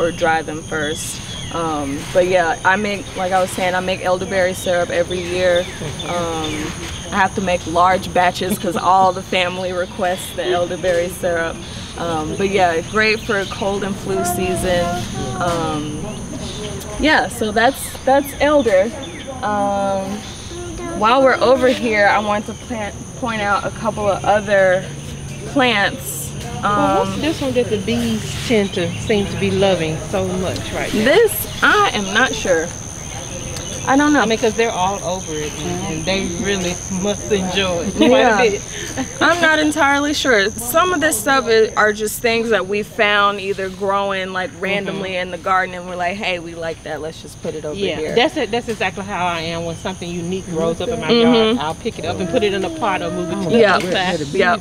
or dry them first. Um, but yeah, I make, like I was saying, I make elderberry syrup every year. Um, I have to make large batches because all the family requests the elderberry syrup. Um, but yeah, great for cold and flu season. Um, yeah, so that's that's elder. Um, while we're over here, I want to plant, point out a couple of other plants. Well, what's Um, this one that the bees tend to seem to be loving so much right now? this I am not sure. I don't know. I mean, because they're all over it and, and they really must enjoy it quite Yeah. a bit. I'm not entirely sure. Some of this stuff is, are just things that we found either growing like randomly in the garden, and we're like, hey, we like that. Let's just put it over Yeah, here. that's it. That's exactly how I am. When something unique grows up in my Mhm. yard, I'll pick it up and put it in a pot or move it to Yeah. the Where- other where side. the bees Yep.